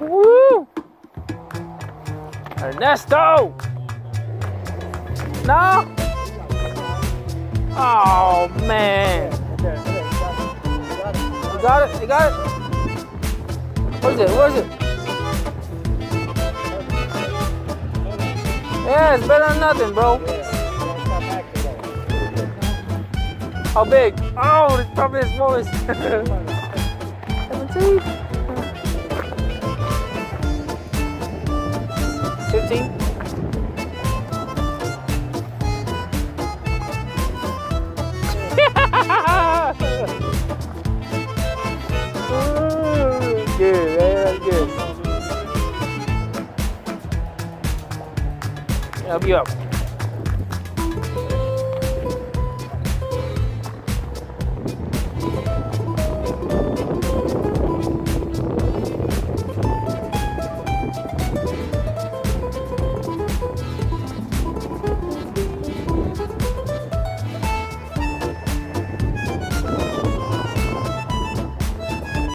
Woo! Ernesto! No? Oh man. You got it? You got it? What is it? What is it? Yeah, it's better than nothing, bro. How big? Oh, it's probably the smallest. 17? 15? good, man. Good. Help you up.